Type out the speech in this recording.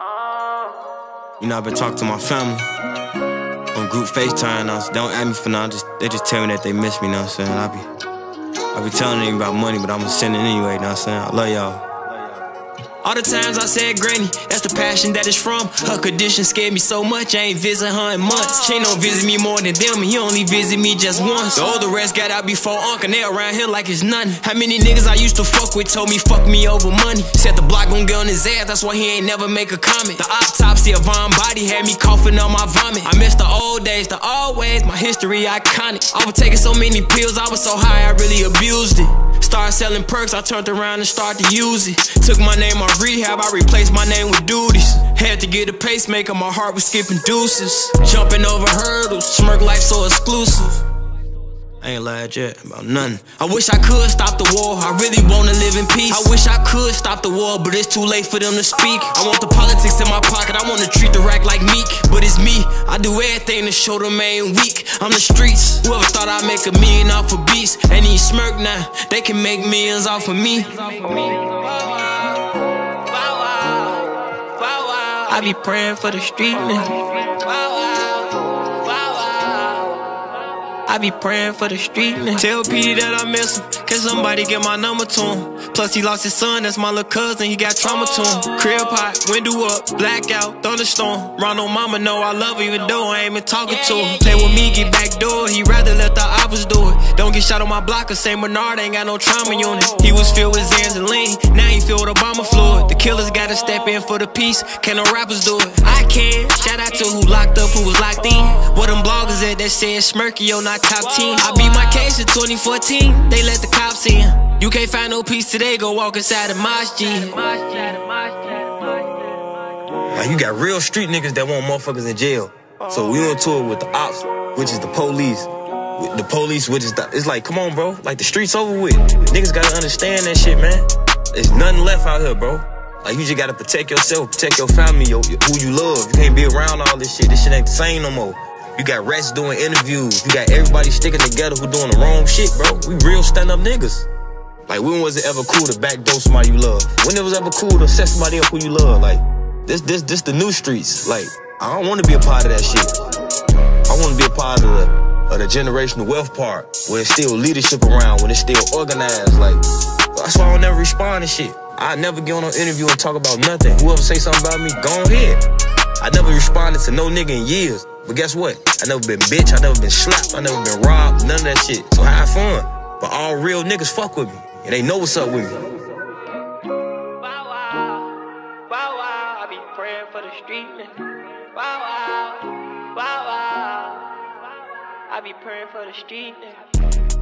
You know, I've been talking to my family on group FaceTime now. So don't ask me for now. Just they just tell me that they miss me. What I'm saying? I be I be telling them about money, but I'ma send it anyway. You know what I'm saying? I love y'all. All the times I said granny, that's the passion that is from. Her condition scared me so much, I ain't visit her in months. Chino visit me more than them, and he only visit me just once. All the rest got out before Uncle, they around here like it's nothing. How many niggas I used to fuck with told me fuck me over money? Said the block gon' get on his ass, that's why he ain't never make a comment. The autopsy of Von Body had me coughing on my vomit. I miss the old days, the old ways, my history iconic. I was taking so many pills, I was so high, I really abused it. Started selling Percs, I turned around and started to use it. Took my name off rehab, I replaced my name with Doodie's. Had to get a pacemaker, my heart was skipping deuces. Jumping over hurdles, Smurk life so exclusive. Ain't lied yet about nothing. I wish I could stop the war. I really wanna live in peace. I wish I could stop the war, but it's too late for them to speak. I want the politics in my pocket. I wanna treat the 'Raq like Meek, but it's me. I do everything to show them I ain't weak. I'm the streets. Whoever thought I'd make a million off of beats, and Smurk now. They can make millions off of me. I be praying for the street nigga. I be praying for the street nigga. Tell P that I miss him. Can somebody get my number to him? Plus, he lost his son, that's my little cousin, he got trauma to him. Crib hot, window up, blackout, thunderstorm. Ronald oh, mama know I love her, even though I ain't been talking to her. Play with me, get back door, he rather let the oppers do get shot on my block, cause St. Bernard ain't got no trauma unit. He was filled with Zanzaline, now he filled with embalming fluid. The killers gotta step in for the peace, can no rappers do it? I can, shout out to who locked up, who was locked in. What them bloggers at that said Smirky, yo, not top 10. I beat my case in 2014, they let the cops in. You can't find no peace today, go walk inside the masjid. Like you got real street niggas that want motherfuckers in jail. So we on tour with the ops, which is the police. The police, which is it's like, come on, bro. Like the streets over with. Niggas gotta understand that shit, man. There's nothing left out here, bro. Like you just gotta protect yourself, protect your family, your, who you love. You can't be around all this shit. This shit ain't the same no more. You got rats doing interviews. You got everybody sticking together who doing the wrong shit, bro. We real stand up niggas. Like when was it ever cool to backdoor somebody you love? When it was ever cool to set somebody up who you love? Like this, this, this the new streets. Like I don't want to be a part of that shit. I want to be a part of the of the generational wealth part, where it's still leadership around, when it's still organized. Like that's why I don't never respond to shit. I never get on an interview and talk about nothing. Whoever say something about me, go ahead. I never responded to no nigga in years. But guess what? I never been bitch. I never been slapped. I never been robbed. None of that shit. So have fun. But all real niggas fuck with me. And they know what's up with me. Wow, wow. I be praying for the street. Wow, be praying for the street.